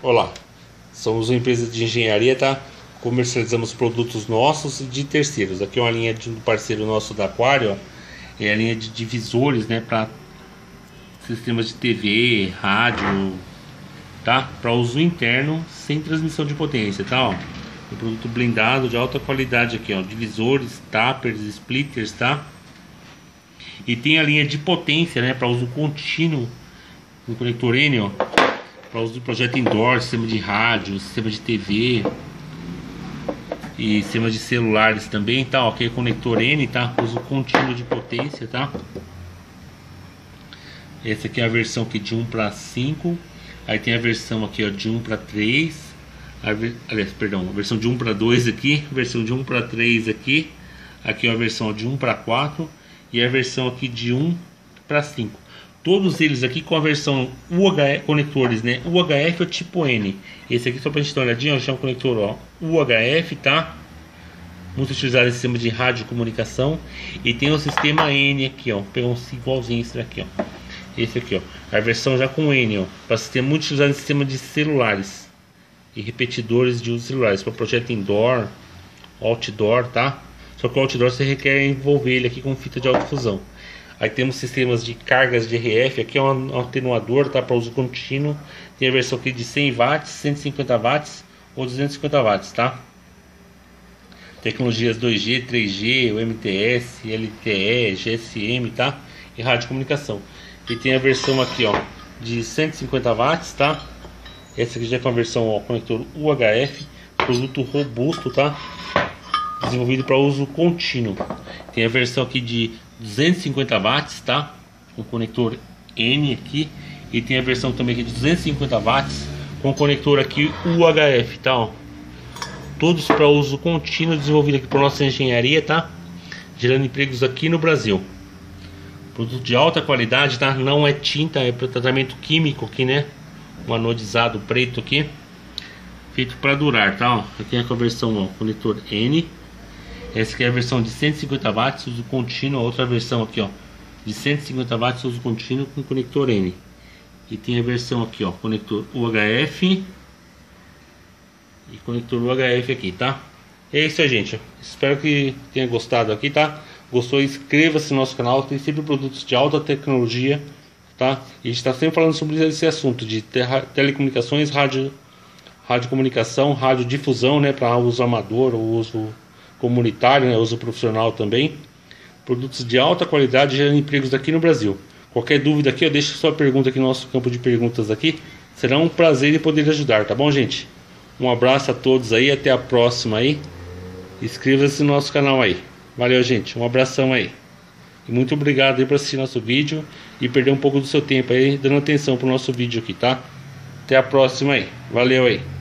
Olá, somos uma empresa de engenharia, tá? Comercializamos produtos nossos e de terceiros. Aqui é uma linha de um parceiro nosso da Aquário, ó, é a linha de divisores, né, para sistemas de TV, rádio, tá? Para uso interno, sem transmissão de potência, tá? Ó, um produto blindado de alta qualidade aqui, ó, divisores, tappers, splitters, tá? E tem a linha de potência, né, para uso contínuo, no conector N, ó para uso do projeto indoor, sistema de rádio, sistema de TV e sistema de celulares também, tá? Ok, conector N, tá? Uso contínuo de potência, tá? Essa aqui é a versão aqui de 1 para 5. Aí tem a versão aqui ó, de 1 para 3. Aliás, perdão, a versão de 1 para 2 aqui, versão de 1 para 3 aqui. Aqui ó, a versão de 1 para 4 e a versão aqui de 1 para 5 todos eles aqui com a versão UHF, conectores, né? UHF ou tipo N. Esse aqui, só pra gente dar uma olhadinha, é um conector ó, UHF, tá? Muito utilizado no sistema de rádio comunicação. E tem o sistema N aqui, ó. Pegou um igualzinho esse aqui, ó. Esse aqui, ó. A versão já com N, ó. Para sistema muito utilizado no sistema de celulares. E repetidores de uso celulares. Para projeto indoor, outdoor, tá? Só que o outdoor você requer envolver ele aqui com fita de alta fusão. Aí temos sistemas de cargas de RF, aqui é um atenuador, tá para uso contínuo. Tem a versão aqui de 100 watts, 150 watts ou 250 watts, tá? Tecnologias 2G, 3G, UMTS, LTE, GSM, tá? E rádio comunicação. E tem a versão aqui, ó, de 150 watts, tá? Essa aqui já é com a versão ó, conector UHF, produto robusto, tá? Desenvolvido para uso contínuo. Tem a versão aqui de 250 watts, tá? Com conector N aqui. E tem a versão também aqui de 250 watts com conector aqui UHF, tá? Ó. Todos para uso contínuo, desenvolvido aqui por nossa engenharia, tá? Gerando empregos aqui no Brasil. Produto de alta qualidade, tá? Não é tinta, é para tratamento químico aqui, né? Um anodizado preto aqui. Feito para durar, tá? Ó. Aqui é a versão, ó, conector N essa aqui é a versão de 150 watts uso contínuo, a outra versão aqui, ó, de 150 watts uso contínuo com conector N. E tem a versão aqui, ó, conector UHF e conector UHF aqui, tá? É isso aí, gente. Espero que tenha gostado aqui, tá? Gostou? Inscreva-se no nosso canal. Tem sempre produtos de alta tecnologia, tá? E está sempre falando sobre esse assunto de telecomunicações, rádio, radiocomunicação, radiodifusão, né? Para uso amador ou uso comunitário, né, uso profissional também. Produtos de alta qualidade gerando empregos aqui no Brasil. Qualquer dúvida aqui, eu deixo sua pergunta aqui no nosso campo de perguntas aqui. Será um prazer em poder ajudar, tá bom, gente? Um abraço a todos aí, até a próxima aí. Inscreva-se no nosso canal aí. Valeu, gente. Um abração aí. E muito obrigado aí por assistir nosso vídeo e perder um pouco do seu tempo aí dando atenção pro nosso vídeo aqui, tá? Até a próxima aí. Valeu aí.